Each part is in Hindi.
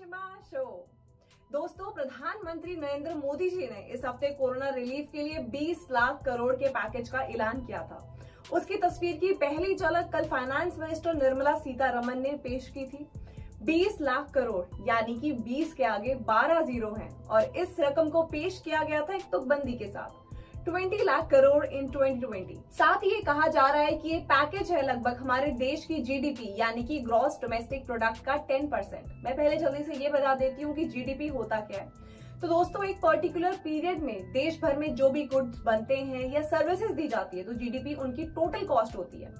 सिमा शो दोस्तों, प्रधानमंत्री नरेंद्र मोदी जी ने इस हफ़्ते कोरोना रिलीफ के लिए 20 लाख करोड़ के पैकेज का ऐलान किया था। उसकी तस्वीर की पहली झलक कल फाइनेंस मिनिस्टर निर्मला सीतारमन ने पेश की थी। 20 लाख करोड़, यानी कि 20 के आगे 12 ज़ीरो हैं। और इस रकम को पेश किया गया था एक तुकबंदी के साथ। 20 लाख करोड़ इन 2020 साथ ही ये कहा जा रहा है कि ये पैकेज है लगभग हमारे देश की जीडीपी यानी कि ग्रॉस डोमेस्टिक प्रोडक्ट का 10 परसेंट मैं पहले जल्दी से ये बता देती हूँ कि जीडीपी होता क्या है। तो दोस्तों, एक पर्टिकुलर पीरियड में देश भर में जो भी गुड्स बनते हैं या सर्विसेज़ दी जाती है तो जीडीपी उनकी टोटल कॉस्ट होती है।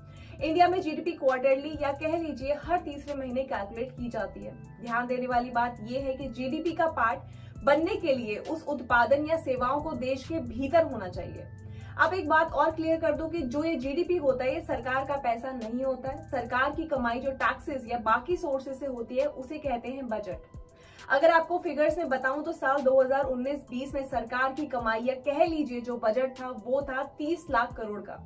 इंडिया में जीडीपी क्वार्टरली या कह लीजिए हर तीसरे महीने कैलकुलेट की जाती है। ध्यान देने वाली बात यह है कि जीडीपी का पार्ट बनने के लिए उस उत्पादन या सेवाओं को देश के भीतर होना चाहिए। अब एक बात और क्लियर कर दो कि जो ये जीडीपी होता है, ये सरकार का पैसा नहीं होता है। सरकार की कमाई जो टैक्सेस या बाकी सोर्सेज से होती है, उसे कहते हैं बजट अगर आपको फिगर्स में बताऊँ तो साल 2019-20 में सरकार की कमाई या कह लीजिए जो बजट था, वो था 30 लाख करोड़ का।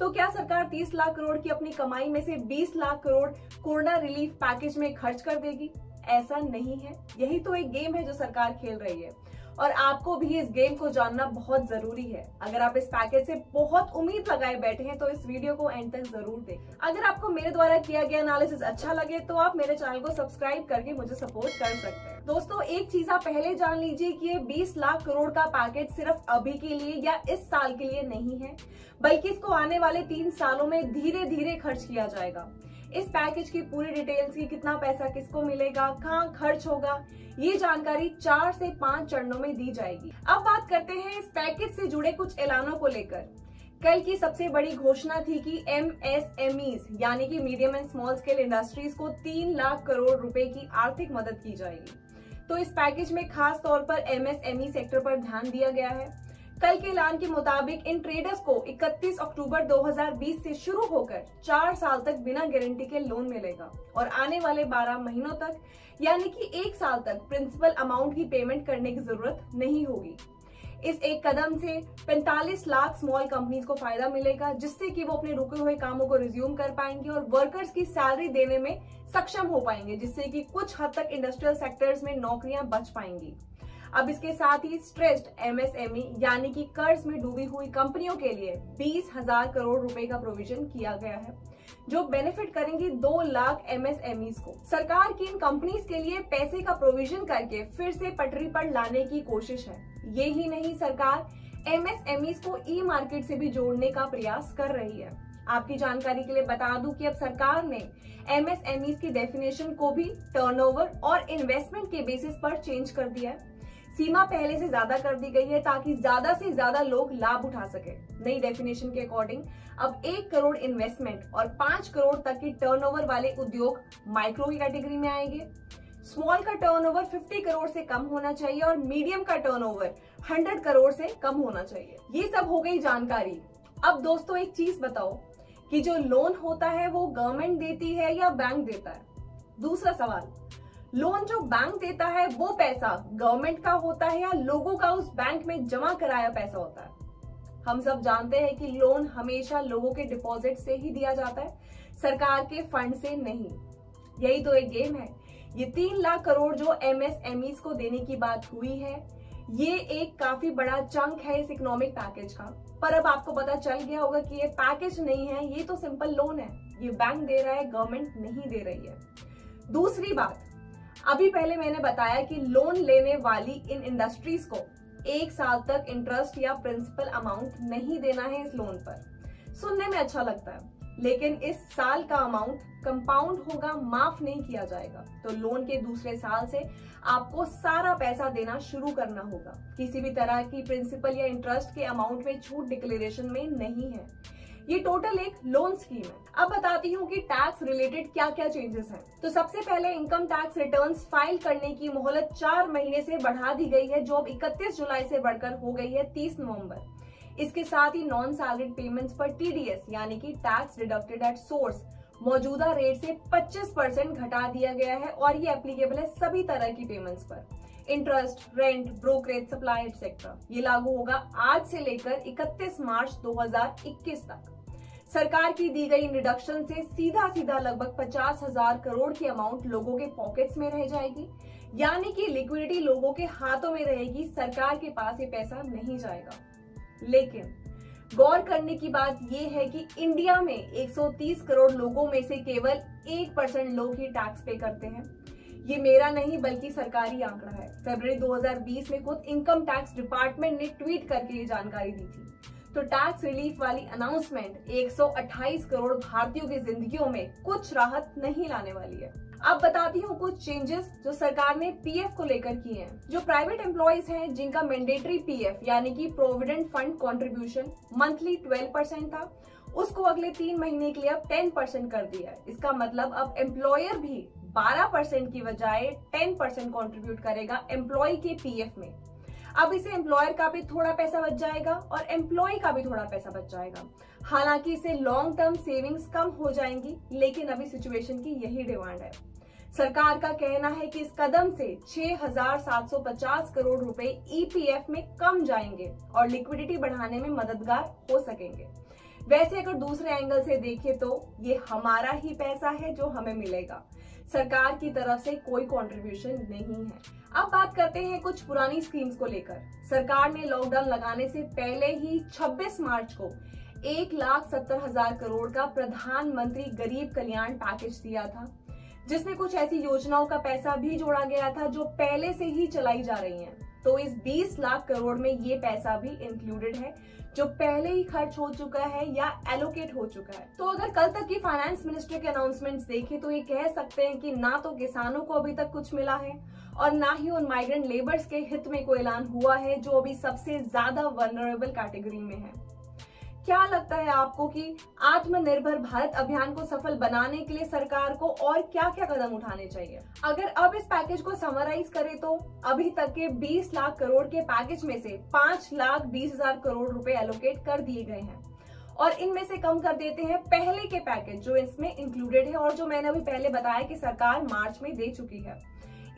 तो क्या सरकार 30 लाख करोड़ की अपनी कमाई में से 20 lakh crore corona relief package में खर्च कर देगी? ऐसा नहीं है। यही तो एक गेम है जो सरकार खेल रही है। और आपको भी इस गेम को जानना बहुत ज़रूरी है। अगर आप इस पैकेज से बहुत उम्मीद लगाए बैठे हैं तो इस वीडियो को एंड तक ज़रूर देखें। अगर आपको मेरे द्वारा किया गया एनालिसिस अच्छा लगे तो आप मेरे चैनल को सब्सक्राइब करके मुझे सपोर्ट कर सकते हैं। दोस्तों, एक चीज़ आप पहले जान लीजिए कि ये 20 लाख करोड़ का पैकेज सिर्फ़ अभी के लिए या इस साल के लिए नहीं है, बल्कि इसको आने वाले तीन सालों में धीरे धीरे खर्च किया जाएगा। इस पैकेज की पूरी डिटेल्स की कितना पैसा किसको मिलेगा, कहाँ खर्च होगा, ये जानकारी चार से पाँच चरणों में दी जाएगी। अब बात करते हैं इस पैकेज से जुड़े कुछ ऐलानों को लेकर। कल की सबसे बड़ी घोषणा थी कि एम एस एम यानी कि medium and small scale industries को तीन लाख करोड़ रुपए की आर्थिक मदद की जाएगी। तो इस पैकेज में खास तौर पर एमएसएमई सेक्टर पर ध्यान दिया गया है। कल के ऐलान के मुताबिक इन ट्रेडर्स को 31 अक्टूबर 2020 से शुरू होकर चार साल तक बिना गारंटी के लोन मिलेगा। और आने वाले 12 महीनों तक, यानी कि एक साल तक प्रिंसिपल अमाउंट की पेमेंट करने की ज़रूरत नहीं होगी। इस एक कदम से 45 लाख स्मॉल कंपनीज़ को फ़ायदा मिलेगा, जिससे कि वो अपने रुके हुए कामों को रिज्यूम कर पाएँगे और वर्कर्स की सैलरी देने में सक्षम हो पाएँगे, जिससे कि कुछ हद तक इंडस्ट्रियल सेक्टर्स में नौकरियाँ बच पाएँगी। अब इसके साथ ही स्ट्रेस्ड एमएसएमई यानी कि कर्ज में डूबी हुई कंपनियों के लिए बीस हज़ार करोड़ रुपए का प्रोविज़न किया गया है, जो बेनिफिट करेंगी दो लाख एमएसएमई को। सरकार की इन कंपनीज़ के लिए पैसे का प्रोविज़न करके फिर से पटरी पर लाने की कोशिश है। ये ही नहीं, सरकार एमएसएमई को ई मार्केट से भी जोड़ने का प्रयास कर रही है। आपकी जानकारी के लिए बता दूँ कि अब सरकार ने एमएसएमई की डेफिनेशन को भी टर्नओवर और इन्वेस्टमेंट के बेसिस पर चेंज कर दिया है। सीमा पहले से ज़्यादा कर दी गई है ताकि ज़्यादा से ज़्यादा लोग लाभ उठा सके। नई डेफिनेशन के अकॉर्डिंग अब एक करोड़ इन्वेस्टमेंट और पाँच करोड़ तक की टर्नओवर वाले उद्योग माइक्रो की कैटेगरी में आएँगे। स्मॉल का टर्नओवर 50 करोड़ से कम होना चाहिए और मीडियम का टर्नओवर 100 करोड़ से कम होना चाहिए। ये सब हो गई जानकारी। अब दोस्तों एक चीज़ बताओ कि जो लोन होता है वो गवर्नमेंट देती है या बैंक देता है? दूसरा सवाल लोन जो बैंक देता है, वो पैसा गवर्नमेंट का होता है या लोगों का उस बैंक में जमा कराया पैसा होता है? हम सब जानते हैं कि लोन हमेशा लोगों के डिपॉजिट से ही दिया जाता है, सरकार के फंड से नहीं। यही तो एक गेम है। ये तीन लाख करोड़ जो एमएसएमई को देने की बात हुई है, ये एक काफ़ी बड़ा चंक है इस इकोनॉमिक पैकेज का। पर अब आपको पता चल गया होगा कि ये पैकेज नहीं है, ये तो सिंपल लोन है। ये बैंक दे रहा है गवर्नमेंट नहीं दे रही है। दूसरी बात अभी पहले मैंने बताया कि लोन लेने वाली इन इंडस्ट्रीज़ को एक साल तक इंटरेस्ट या प्रिंसिपल अमाउंट नहीं देना है इस लोन पर। सुनने में अच्छा लगता है, लेकिन इस साल का अमाउंट कंपाउंड होगा, माफ़ नहीं किया जाएगा। तो लोन के दूसरे साल से आपको सारा पैसा देना शुरू करना होगा। किसी भी तरह की प्रिंसिपल या इंटरेस्ट के अमाउंट में छूट डिक्लेरेशन में नहीं है। ये टोटल एक लोन स्कीम है। अब बताती हूँ कि टैक्स रिलेटेड क्या क्या चेंजेस हैं। तो सबसे पहले इनकम टैक्स रिटर्न्स फ़ाइल करने की मोहलत चार महीने से बढ़ा दी गई है, जो अब 31 जुलाई से बढ़कर हो गई है 30 नवंबर। इसके साथ ही नॉन सैलरीड पेमेंट्स पर टीडीएस यानी कि टैक्स डिडक्टेड एट सोर्स मौजूदा रेट से 25 परसेंट घटा दिया गया है और ये एप्लीकेबल है सभी तरह की पेमेंट्स पर। Interest rent brokerage supply etcetera ये लागू होगा आज से लेकर 31 मार्च 2021 तक। सरकार की दी गई इन रिडक्शन से सीधा सीधा लगभग पचास हज़ार करोड़ की अमाउंट लोगों के पॉकेट्स में रह जाएगी। यानी कि लिक्विडिटी लोगों के हाथों में रहेगी, सरकार के पास ये पैसा नहीं जाएगा। लेकिन गौर करने की बात यह है कि इंडिया में 130 करोड़ लोगों में से केवल एक परसेंट लोग ही टैक्स पे करते हैं। ये मेरा नहीं, बल्कि सरकारी आंकड़ा है। फरवरी 2020 में खुद इनकम टैक्स डिपार्टमेंट ने ट्वीट करके ये जानकारी दी थी। तो टैक्स रिलीफ वाली अनाउंसमेंट 128 करोड़ भारतीयों की जिंदगियों में कुछ राहत नहीं लाने वाली है। अब बताती हूँ कुछ चेंजेस जो सरकार ने पीएफ को लेकर किए हैं। जो प्राइवेट एम्प्लॉयज़ हैं, जिनका मैंडेटरी पीएफ यानी कि provident fund contribution monthly 12 percent था, उसको अगले तीन महीने के लिए अब 10 परसेंट कर दिया है। इसका मतलब अब एम्प्लॉयर भी 12 परसेंट की बजाय 10 परसेंट कॉन्ट्रीब्यूट करेगा एम्प्लॉय के पीएफ में। अब इसे एम्प्लॉयर का भी थोड़ा पैसा बच जाएगा और एम्प्लॉय का भी थोड़ा पैसा बच जाएगा। हालाँकि इसे लॉन्ग टर्म सेविंग्स कम हो जाएँगी लेकिन अभी सिचुएशन की यही डिमांड है। सरकार का कहना है कि इस कदम से 6,750 करोड़ रुपए ईपीएफ में कम जाएँगे और लिक्विडिटी बढ़ाने में मददगार हो सकेंगे। वैसे अगर दूसरे एंगल से देखें तो ये हमारा ही पैसा है जो हमें मिलेगा। सरकार की तरफ़ से कोई कंट्रीब्यूशन नहीं है अब बात करते हैं कुछ पुरानी स्कीम्स को लेकर सरकार ने लॉकडाउन लगाने से पहले ही 26 मार्च को एक लाख सत्तर हज़ार करोड़ का प्रधानमंत्री गरीब कल्याण पैकेज दिया था, जिसमें कुछ ऐसी योजनाओं का पैसा भी जोड़ा गया था जो पहले से ही चलाई जा रही हैं। तो इस 20 लाख करोड़ में ये पैसा भी इंक्लूडेड है, जो पहले ही खर्च हो चुका है या एलोकेट हो चुका है। तो अगर कल तक की फाइनेंस मिनिस्टर के अनाउंसमेंट्स देखे तो ये कह सकते हैं कि ना तो किसानों को अभी तक कुछ मिला है और ना ही उन माइग्रेंट लेबर्स के हित में कोई ऐलान हुआ है, जो अभी सबसे ज़्यादा वर्नरेबल कैटेगरी में है। क्या लगता है आपको कि आत्मनिर्भर भारत अभियान को सफल बनाने के लिए सरकार को और क्या क्या कदम उठाने चाहिए? अगर अब इस पैकेज को समराइज करें तो अभी तक के 20 लाख करोड़ के पैकेज में से 5 लाख बीस हज़ार करोड़ रुपए एलोकेट कर दिए गए हैं। और इनमें से कम कर देते हैं पहले के पैकेज जो इसमें इंक्लूडेड है और जो मैंने अभी पहले बताया कि सरकार मार्च में दे चुकी है।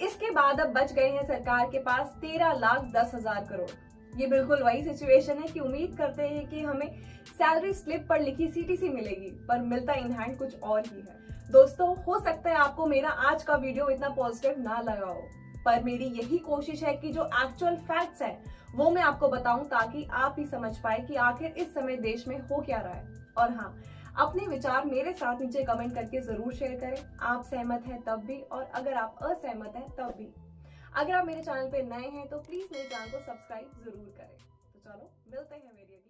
इसके बाद अब बच गए हैं सरकार के पास तेरह लाख दस हज़ार करोड़। ये बिल्कुल वही सिचुएशन है कि उम्मीद करते हैं कि हमें सैलरी स्लिप पर लिखी सीटीसी मिलेगी, पर मिलता इन हैंड कुछ और ही है। दोस्तों, हो सकता है आपको मेरा आज का वीडियो इतना पॉजिटिव ना लगा हो, पर मेरी यही कोशिश है कि जो एक्चुअल फैक्ट्स है, वो मैं आपको बताऊँ ताकि आप ही समझ पाए कि आखिर इस समय देश में हो क्या रहा है। और हाँ अपने विचार मेरे साथ नीचे कमेंट करके ज़रूर शेयर करें। आप सहमत हैं तब भी, और अगर आप असहमत हैं तब भी। अगर आप मेरे चैनल पे नए हैं तो प्लीज़ मेरे चैनल को सब्सक्राइब ज़रूर करें। तो चलो, मिलते हैं मेरी